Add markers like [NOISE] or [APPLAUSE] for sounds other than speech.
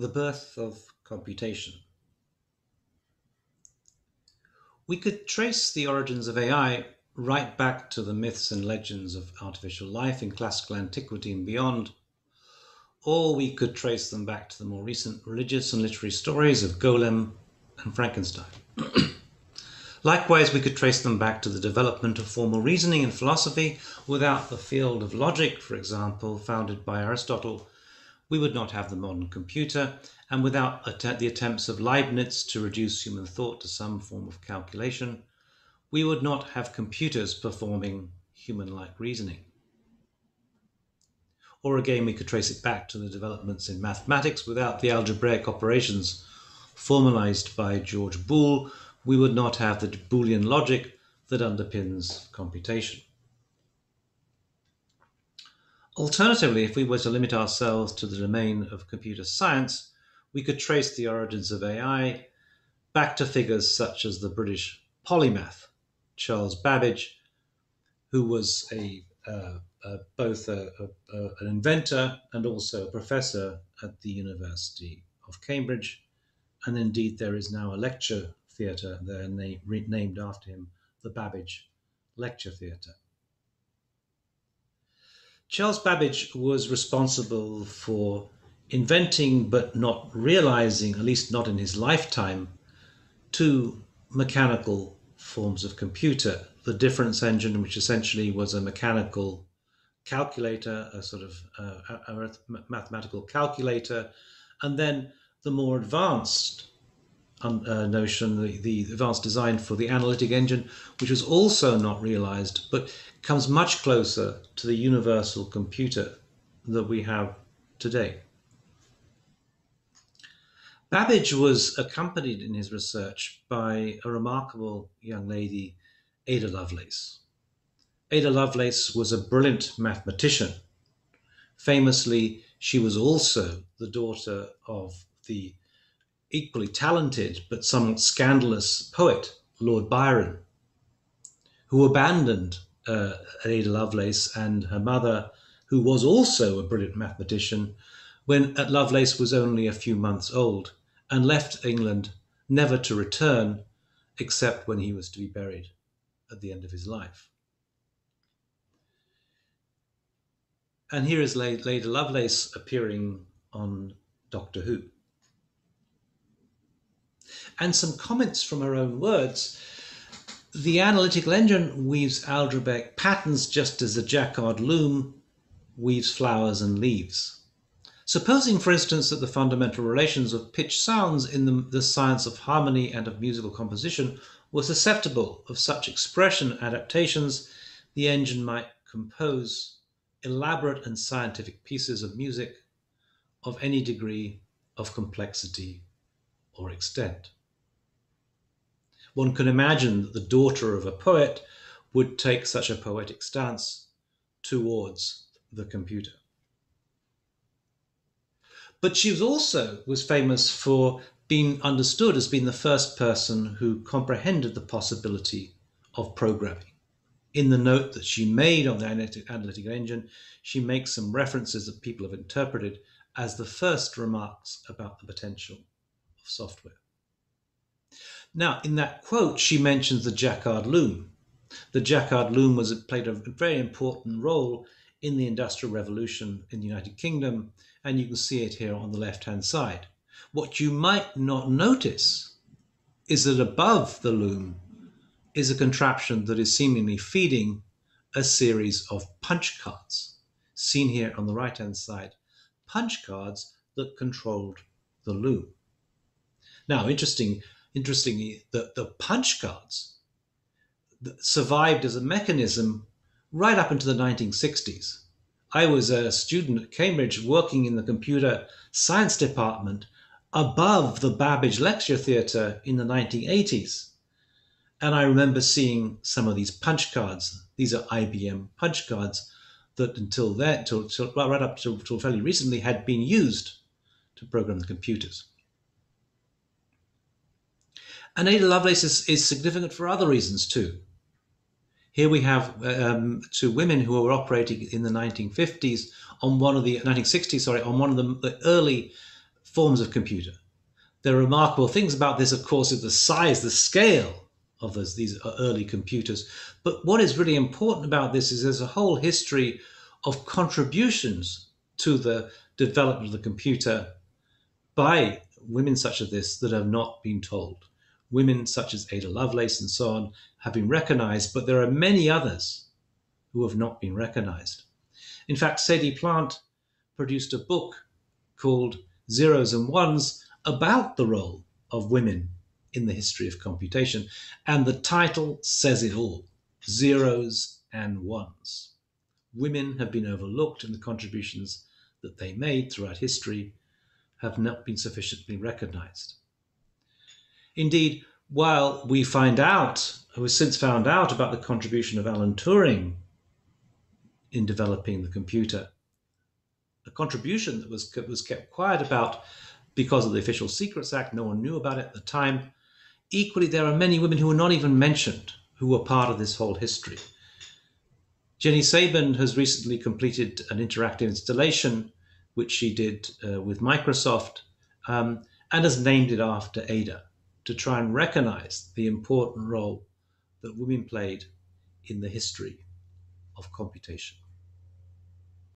The birth of computation. We could trace the origins of AI right back to the myths and legends of artificial life in classical antiquity and beyond, or we could trace them back to the more recent religious and literary stories of Golem and Frankenstein. [CLEARS THROAT] Likewise, we could trace them back to the development of formal reasoning and philosophy without the field of logic, for example, founded by Aristotle. We would not have the modern computer, and without the attempts of Leibniz to reduce human thought to some form of calculation, we would not have computers performing human like reasoning. Or again, we could trace it back to the developments in mathematics without the algebraic operations formalized by George Boole, we would not have the Boolean logic that underpins computation. Alternatively, if we were to limit ourselves to the domain of computer science, we could trace the origins of AI back to figures such as the British polymath, Charles Babbage, who was a, uh, uh, both a, a, an inventor and also a professor at the University of Cambridge. And indeed, there is now a lecture Theatre there named after him, the Babbage Lecture Theatre. Charles Babbage was responsible for inventing but not realizing, at least not in his lifetime, two mechanical forms of computer. The difference engine, which essentially was a mechanical calculator, a sort of uh, mathematical calculator, and then the more advanced uh, notion, the, the advanced design for the analytic engine, which was also not realized, but comes much closer to the universal computer that we have today. Babbage was accompanied in his research by a remarkable young lady, Ada Lovelace. Ada Lovelace was a brilliant mathematician. Famously, she was also the daughter of the equally talented but somewhat scandalous poet, Lord Byron, who abandoned uh, Ada Lovelace and her mother, who was also a brilliant mathematician, when Lovelace was only a few months old and left England never to return except when he was to be buried at the end of his life. And here is Lady Lovelace appearing on Doctor Who and some comments from her own words. The analytical engine weaves algebraic patterns just as the Jacquard loom weaves flowers and leaves. Supposing, for instance, that the fundamental relations of pitch sounds in the, the science of harmony and of musical composition were susceptible of such expression adaptations, the engine might compose elaborate and scientific pieces of music of any degree of complexity or extent. One can imagine that the daughter of a poet would take such a poetic stance towards the computer. But she also was famous for being understood as being the first person who comprehended the possibility of programming. In the note that she made on the analytic, analytic engine, she makes some references that people have interpreted as the first remarks about the potential of software. Now, in that quote, she mentions the Jacquard loom. The Jacquard loom was played a very important role in the Industrial Revolution in the United Kingdom, and you can see it here on the left hand side. What you might not notice is that above the loom is a contraption that is seemingly feeding a series of punch cards, seen here on the right hand side, punch cards that controlled the loom. Now, interesting, interestingly, the, the punch cards survived as a mechanism right up into the 1960s. I was a student at Cambridge working in the computer science department above the Babbage Lecture Theatre in the 1980s. And I remember seeing some of these punch cards. These are IBM punch cards that until then, till, till, right up to, till fairly recently, had been used to program the computers. And Ada Lovelace is, is significant for other reasons too. Here we have um, two women who were operating in the 1950s on one of the 1960s, sorry, on one of the, the early forms of computer. There are remarkable things about this, of course, is the size, the scale of those, these early computers. But what is really important about this is there's a whole history of contributions to the development of the computer by women such as this that have not been told. Women such as Ada Lovelace and so on have been recognized, but there are many others who have not been recognized. In fact, Sadie Plant produced a book called Zeros and Ones about the role of women in the history of computation. And the title says it all Zeros and Ones. Women have been overlooked, and the contributions that they made throughout history have not been sufficiently recognized. Indeed, while we find out, have since found out about the contribution of Alan Turing in developing the computer, a contribution that was, was kept quiet about because of the Official Secrets Act. No one knew about it at the time. Equally, there are many women who are not even mentioned who were part of this whole history. Jenny Sabin has recently completed an interactive installation, which she did uh, with Microsoft, um, and has named it after Ada to try and recognize the important role that women played in the history of computation.